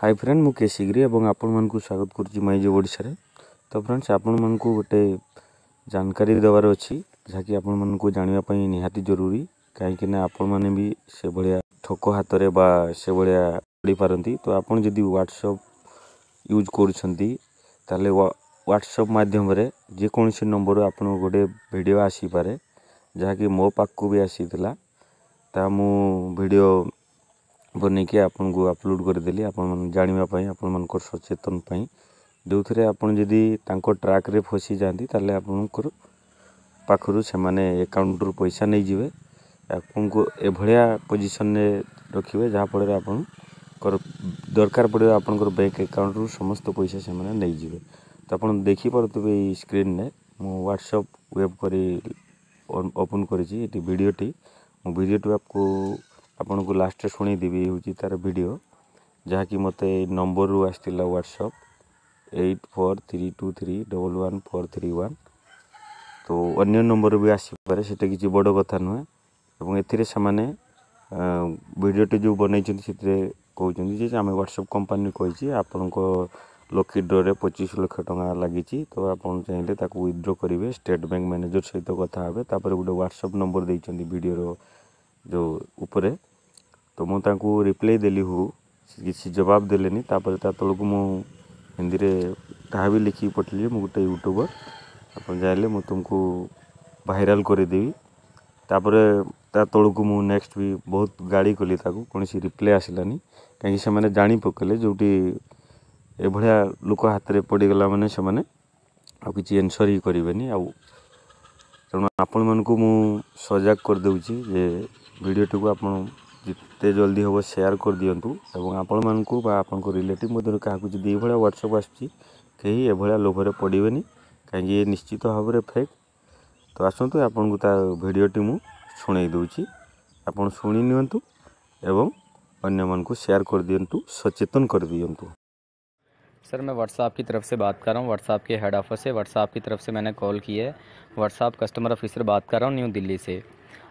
high friend ମୁଁ କେସିଗିରି ଏବଂ ଆପଣମାନଙ୍କୁ ସ୍ୱାଗତ କରୁଛି ମାଇ ଜୋ ଓଡ଼ିଶାରେ ତ ଫ୍ରେଣ୍ଡସ୍ ଆପଣମାନଙ୍କୁ ଗୋଟେ ଜାଣକାରୀ ଦେବାର ଅଛି ଯାହାକି ଆପଣମାନଙ୍କୁ ଜାଣିବା ପାଇଁ ନିହାତି ଜରୁରୀ କାହିଁକିନା ଆପଣମାନେ ବି ସେଭଳିଆ ଠକ ହାତରେ ବା ସେଭଳିଆ ପଡ଼ିପାରନ୍ତି ତ ଆପଣ ଯଦି ହ୍ୱାଟ୍ସଅପ୍ ୟୁଜ୍ କରୁଛନ୍ତି ତାହେଲେ ହ୍ୱାଟ୍ସଅପ୍ ମାଧ୍ୟମରେ ଯେକୌଣସି ନମ୍ବରରୁ ଆପଣଙ୍କୁ ଗୋଟେ ଭିଡ଼ିଓ ଆସିପାରେ ଯାହାକି ମୋ ପାଖକୁ ବି ଆସିଥିଲା ତାହା ମୁଁ ଭିଡ଼ିଓ ବନେଇକି ଆପଣଙ୍କୁ ଅପଲୋଡ଼୍ କରିଦେଲି ଆପଣମାନେ ଜାଣିବା ପାଇଁ ଆପଣମାନଙ୍କର ସଚେତନ ପାଇଁ ଯେଉଁଥିରେ ଆପଣ ଯଦି ତାଙ୍କ ଟ୍ରାକ୍ରେ ଫସିଯାଆନ୍ତି ତାହେଲେ ଆପଣଙ୍କର ପାଖରୁ ସେମାନେ ଏକାଉଣ୍ଟରୁ ପଇସା ନେଇଯିବେ ଆପଣଙ୍କୁ ଏଭଳିଆ ପୋଜିସନ୍ରେ ରଖିବେ ଯାହାଫଳରେ ଆପଣଙ୍କର ଦରକାର ପଡ଼ିବ ଆପଣଙ୍କର ବ୍ୟାଙ୍କ ଆକାଉଣ୍ଟରୁ ସମସ୍ତ ପଇସା ସେମାନେ ନେଇଯିବେ ତ ଆପଣ ଦେଖିପାରୁଥିବେ ଏଇ ସ୍କ୍ରିନ୍ରେ ମୁଁ ହ୍ୱାଟ୍ସଅପ୍ ୱେବ୍ କରି ଓପନ୍ କରିଛି ଏଠି ଭିଡ଼ିଓଟି ମୁଁ ଭିଡ଼ିଓଟି ଆପକୁ আপনক লাস্ট ਸੁনি দিবি উচিতার ভিডিও যাহা কি মতে নম্বর আসтила WhatsApp 8432311431 তো অন্য নম্বরও বি আসি পারে সেটা কি জি বড় কথা নহয় এবুন এতিরে সামানে ভিডিওটি যে বনাইছিন সেটা কোউছিন যে আমি WhatsApp কোম্পানি কইছি আপনক লকি ড্ররে 25 লক্ষ টকা লাগিছি তো আপন চাহলে তা কো উইথড্র করিবে স্টেট ব্যাংক ম্যানেজার সহিত কথা হবে তাপর গুড WhatsApp নম্বর দিছিন ভিডিওর যে উপরে तो मुझे रिप्लाए दे हो किसी जवाब देनी तलू मु हिंदी ता भी लिखी पठली गोटे यूट्यूबर आप जाए मुझ तुमको भाइराल करदेवी तापर ता तौक मु नेक्स्ट भी बहुत गाड़ी कली कौन रिप्लाए आसलानी कहीं जाणी पकले जो भाया लोक हाथ में पड़गला मैंने से किसी एनसर ही करेनि आपण मानक मु सजाग करदे भिडटी को आप जिते जल्दी हम सेयार कर दिंतु आपण मैं आपं रिलेट मधर क्या भाया ह्वाट्सअप आई एभिया लोभ से पड़े नहीं कहीं निश्चित भाव में फेक तो आसतु आपन को भिडटी मुझे शुणी दे सेयार कर दिंतु सचेतन कर दिंतु सर मैं व्हाट्सएप की तरफ से बात कर रहा हूँ व्हाट्सएप के हेड ऑफिस से व्हाट्सएप की तरफ से मैंने कॉल की है व्हाट्सएप कस्टमर ऑफिसर बात कर रहा हूँ न्यू दिल्ली से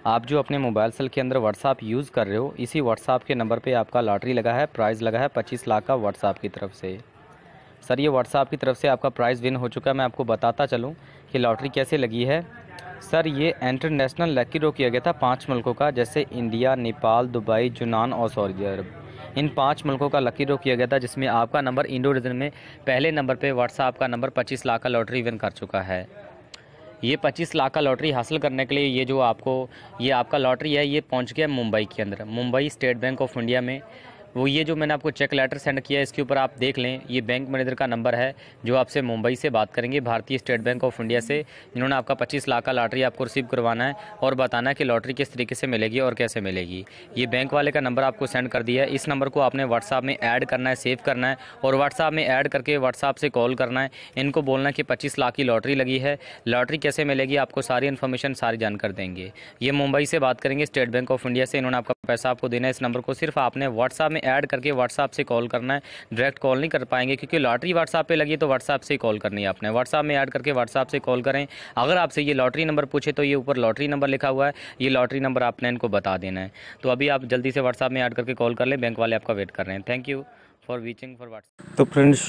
आप जो अपने मोबाइल सेल के अंदर व्हाट्सअप यूज़ कर रहे हो इसी व्हाट्सअप के नंबर पे आपका लॉटरी लगा है प्राइज़ लगा है पच्चीस लाख का व्हाट्सअप की तरफ से सर ये व्हाट्सअप की तरफ से आपका प्राइज़ विन हो चुका है मैं आपको बताता चलूँ कि लॉटरी कैसे लगी है सर ये इंटरनेशनल लकी रो किया गया था पाँच मुल्कों का जैसे इंडिया नेपाल दुबई जुनान और सऊदी अरब इन पांच मुल्कों का लकी रो किया गया था जिसमें आपका नंबर इंडो रीजन में पहले नंबर पे व्हाट्सअप का नंबर 25 लाख का लॉटरी विन कर चुका है ये 25 लाख का लॉटरी हासिल करने के लिए ये जो आपको ये आपका लॉटरी है ये पहुंच गया मुंबई के अंदर Mumbai State Bank of India में वो ये जो मैंने आपको चेक लेटर सेंड किया इसके ऊपर आप देख लें ये बैंक मैनेजर का नंबर है जो आपसे मुंबई से बात करेंगे भारतीय स्टेट बैंक ऑफ इंडिया से जिन्होंने आपका पच्चीस लाख का लॉटरी आपको रिसीव करवाना है और बताना है कि लॉटरी किस तरीके से मिलेगी और कैसे मिलेगी ये बैंक वाले का नंबर आपको सेंड कर दिया है इस नंबर को आपने व्हाट्सअप में ऐड करना है सेव करना है और व्हाट्सअप में ऐड करके व्हाट्सअप से कॉल करना है इनको बोलना है कि पच्चीस लाख की लॉटरी लगी है लॉटरी कैसे मिलेगी आपको सारी इन्फॉर्मेशन सारी जानकारी देंगे ये मुंबई से बात करेंगे स्टेट बैंक ऑफ इंडिया से इन्होंने आपका पैसा आपको देना है इस नंबर को सिर्फ आपने व्हाट्सअप में ऐड करके व्हाट्सअप से कॉल करना है डायरेक्ट कॉल नहीं कर पाएंगे क्योंकि लॉटरी व्हाट्सअप पे लगी तो व्हाट्सअप से कॉल करनी है आपने व्हाट्सअप में ऐड करके व्हाट्सअप से कॉल करें अगर आपसे ये लॉटरी नंबर पूछे तो ये ऊपर लॉटरी नंबर लिखा हुआ है ये लॉटरी नंबर आपने इनको बता देना है तो अभी आप जल्दी से व्हाट्सअप में ऐड करके कॉल कर लें बैंक वाले आपका वेट कर रहे हैं thank you for watching for WhatsApp तो फ्रेंड्स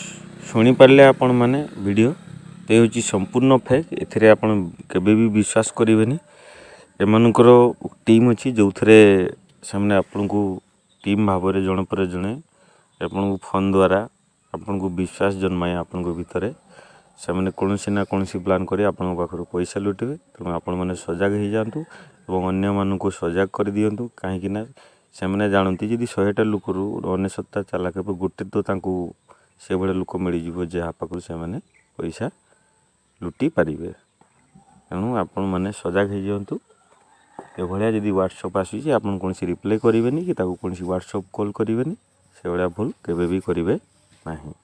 ଶୁଣିପାରିଲେ आप मैंने ତ तो ସମ୍ପୂର୍ଣ୍ଣ फेक ଏଥିରେ विश्वास କେବେ ବି ବିଶ୍ୱାସ କରିବେନି ଏମାନଙ୍କର ଟିମ୍ ସେମାନେ ଆପଣଙ୍କୁ ଟିମ୍ ଭାବରେ ଜଣ ପରେ ଜଣେ ଆପଣଙ୍କୁ ଫୋନ୍ ଦ୍ୱାରା ଆପଣଙ୍କୁ ବିଶ୍ୱାସ ଜନ୍ମାଏ ଆପଣଙ୍କ ଭିତରେ ସେମାନେ କୌଣସି ନା କୌଣସି ପ୍ଲାନ୍ କରି ଆପଣଙ୍କ ପାଖରୁ ପଇସା ଲୁଟିବେ ତେଣୁ ଆପଣମାନେ ସଜାଗ ହେଇଯାଆନ୍ତୁ ଏବଂ ଅନ୍ୟମାନଙ୍କୁ ସଜାଗ କରିଦିଅନ୍ତୁ କାହିଁକିନା ସେମାନେ ଜାଣନ୍ତି ଯଦି ଶହେଟା ଲୋକରୁ ଅନେଶତଟା ଚାଲାକ ହେବେ ଗୋଟେ ତ ତାଙ୍କୁ ସେଭଳିଆ ଲୋକ ମିଳିଯିବ ଯାହା ପାଖରୁ ସେମାନେ ପଇସା ଲୁଟି ପାରିବେ ତେଣୁ ଆପଣମାନେ ସଜାଗ ହେଇଯାଆନ୍ତୁ ଏଭଳିଆ ଯଦି ହ୍ୱାଟ୍ସଅପ୍ ଆସୁଛି ଆପଣ କୌଣସି ରିପ୍ଲାଏ କରିବେନି କି ତାକୁ କୌଣସି ହ୍ୱାଟ୍ସଅପ୍ କଲ୍ କରିବେନି ସେଭଳିଆ ଭୁଲ କେବେ ବି କରିବେ ନାହିଁ